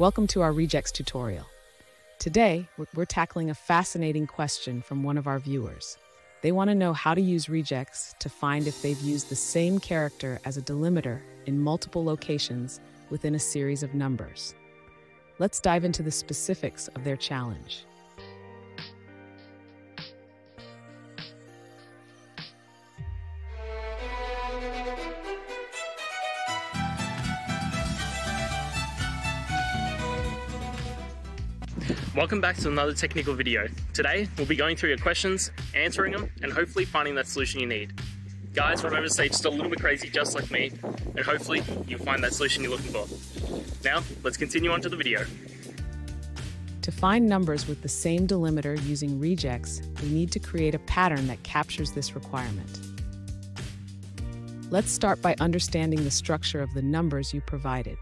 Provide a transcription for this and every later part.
Welcome to our regex tutorial. Today, we're- tackling a fascinating question from one of our viewers. They want to know how to use regex to find if they've used the same character as a delimiter in multiple locations within a series of numbers. Let's dive into the specifics of their challenge. Welcome back to another technical video. Today, we'll be going through your questions, answering them, and hopefully finding that solution you need. Guys, remember to stay just a little bit crazy, just like me, and hopefully you'll find that solution you're looking for. Now, let's continue on to the video. To find numbers with the same delimiter using regex, we need to create a pattern that captures this requirement. Let's start by understanding the structure of the numbers you provided.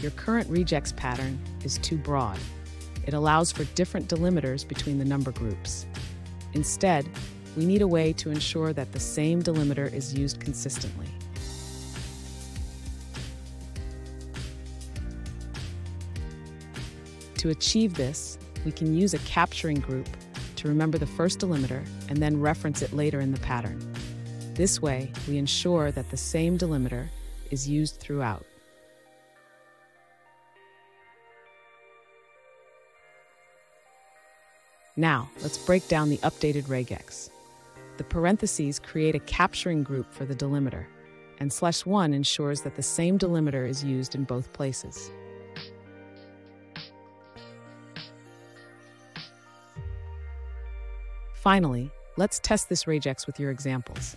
Your current regex pattern is too broad. It allows for different delimiters between the number groups. Instead, we need a way to ensure that the same delimiter is used consistently. To achieve this, we can use a capturing group to remember the first delimiter and then reference it later in the pattern. This way, we ensure that the same delimiter is used throughout. Now, let's break down the updated regex. The parentheses create a capturing group for the delimiter, and slash 1 ensures that the same delimiter is used in both places. Finally, let's test this regex with your examples.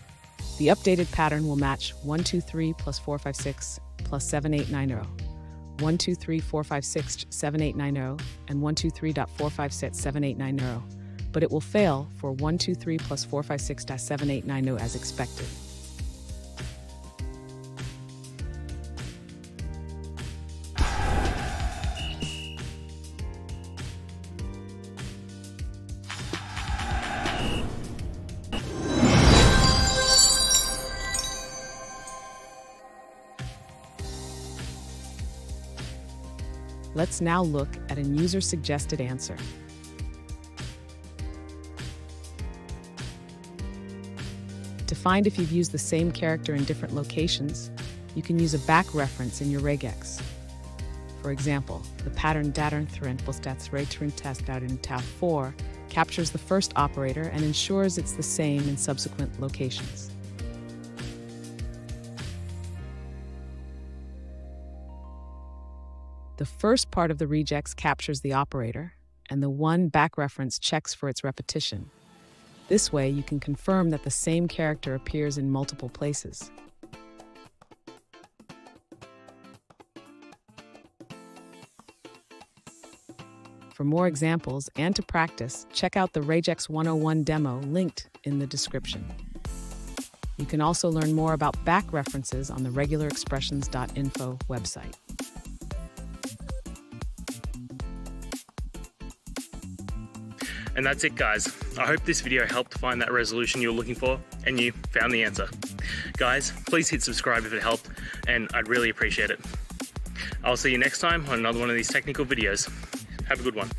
The updated pattern will match 123 plus 456 plus 7890, 123 7890, and 123.4567890, but it will fail for 123 plus 456.7890 as expected. Let's now look at a user suggested answer. To find if you've used the same character in different locations, you can use a back reference in your regex. For example, the pattern test out in tab 4 captures the first operator and ensures it's the same in subsequent locations. The first part of the regex captures the operator, and the one back reference checks for its repetition. This way, you can confirm that the same character appears in multiple places. For more examples and to practice, check out the Regex 101 demo linked in the description. You can also learn more about back references on the regularexpressions.info website. And that's it, guys. I hope this video helped find that resolution you were looking for and you found the answer. Guys, please hit subscribe if it helped, and I'd really appreciate it. I'll see you next time on another one of these technical videos. Have a good one.